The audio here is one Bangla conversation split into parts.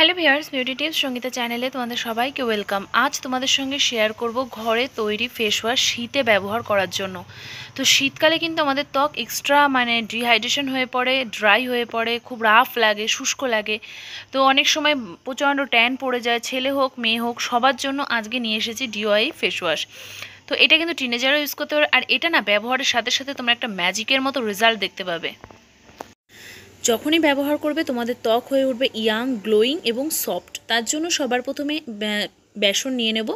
Hello viewers beauty tips Sangeeta চ্যানেলে তোমাদের সবাইকে ওয়েলকাম আজ তোমাদের সঙ্গে শেয়ার করব ঘরে তৈরি ফেস ওয়াশ শীতে ব্যবহার করার জন্য। তো শীতকালে কিন্তু আমাদের ত্বক এক্সট্রা মানে ডিহাইড্রেশন হয়ে পড়ে ড্রাই হয়ে পড়ে, খুব রাফ লাগে, শুষ্ক লাগে। তো অনেক সময় প্রচণ্ড ট্যান পড়ে যায়, ছেলে হোক, মেয়ে হোক, সবার জন্য আজকে নিয়ে এসেছি ডিওয়াই ফেস ওয়াশ তো এটা কিন্তু টিনেজারও ইউজ করতে পারে, আর এটা না ব্যবহারের সাথে সাথে তোমরা একটা ম্যাজিকের মতো রেজাল্ট দেখতে পাবে। যখনই ব্যবহার করবে, তোমাদের ত্বক হয়ে উঠবে ইয়াং, গ্লোয়িং এবং সফট। তার জন্য সবার প্রথমে বেসন নিয়ে নেব।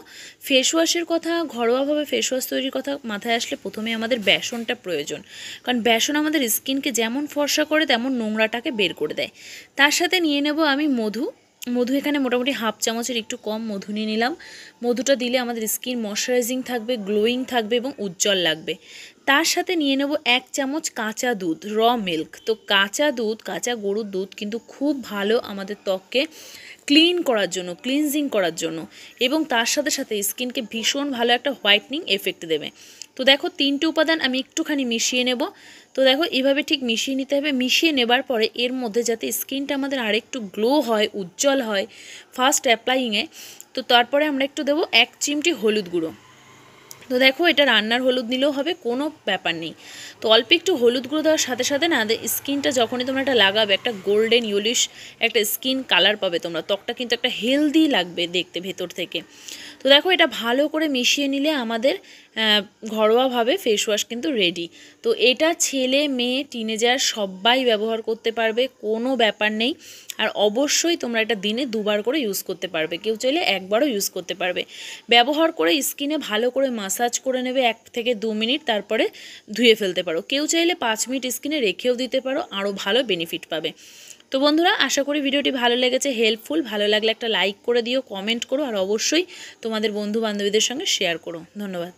ফেস ওয়াশের কথা, ঘরোয়াভাবে ফেস ওয়াশ তৈরির কথা মাথায় আসলে প্রথমে আমাদের বেসনটা প্রয়োজন। কারণ বেসন আমাদের স্কিনকে যেমন ফর্সা করে, তেমন নোংরাটাকে বের করে দেয়। তার সাথে নিয়ে নেব আমি মধু মধু এখানে মোটামুটি হাফ চামচের একটু কম মধু নিয়ে নিলাম। মধুটা দিলে আমাদের স্কিন ময়শ্চারাইজিং থাকবে, গ্লোয়িং থাকবে এবং উজ্জ্বল লাগবে। তার সাথে নিয়ে নেব এক চামচ কাঁচা দুধ, র মিল্ক। তো কাঁচা দুধ, কাঁচা গরুর দুধ কিন্তু খুব ভালো আমাদের ত্বককে ক্লিন করার জন্য, ক্লিনজিং করার জন্য এবং তার সাথে সাথে স্কিনকে ভীষণ ভালো একটা হোয়াইটনিং এফেক্ট দেবে। তো দেখো তিনটে উপাদান আমি একটুখানি মিশিয়ে নেব। তো দেখো এভাবে ঠিক মিশিয়ে নিতে হবে। মিশিয়ে নেবার পরে এর মধ্যে যাতে স্কিনটা আমাদের আরেকটু গ্লো হয়, উজ্জ্বল হয় ফার্স্ট অ্যাপ্লাইংয়ে তো তারপরে আমরা একটু দেবো এক চিমটি হলুদ গুঁড়ো। তো দেখো, এটা রান্নার হলুদ নিলেও হবে, কোনো ব্যাপার নেই। তো অল্প একটু হলুদ গুঁড়ো দেওয়ার সাথে সাথে না স্কিনটা যখনই তোমরা এটা লাগাবে, একটা গোল্ডেন ইউলিশ, একটা স্কিন কালার পাবে তোমরা, ত্বকটা কিন্তু একটা হেলদি লাগবে দেখতে ভেতর থেকে। তো দেখো, এটা ভালো করে মিশিয়ে নিলে আমাদের ঘরোয়াভাবে ফেস ওয়াশ কিন্তু রেডি তো এটা ছেলে, মেয়ে টিনেজার সবাই ব্যবহার করতে পারবে, কোনো ব্যাপার নেই। আর অবশ্যই তোমরা এটা দিনে দুবার করে ইউজ করতে পারবে। কেউ চাইলে একবারও ইউজ করতে পারবে। ব্যবহার করে স্কিনে ভালো করে মাসাজ করে নেবে এক থেকে দু মিনিট, তারপরে ধুয়ে ফেলতে পারো। কেউ চাইলে পাঁচ মিনিট স্কিনে রেখেও দিতে পারো, আরও ভালো বেনিফিট পাবে। তো বন্ধুরা, আশা করি ভিডিওটি ভালো লেগেছে হেল্পফুল ভালো লাগলে একটা লাইক করে দিও কমেন্ট করো, আর অবশ্যই তোমাদের বন্ধু বান্ধবীদের সঙ্গে শেয়ার করো। ধন্যবাদ।